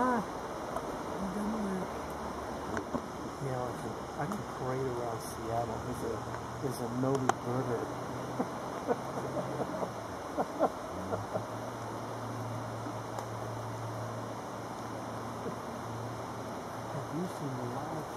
Huh. Yeah, I can, I can parade around Seattle There's a, there's a noted burger. Have you seen the live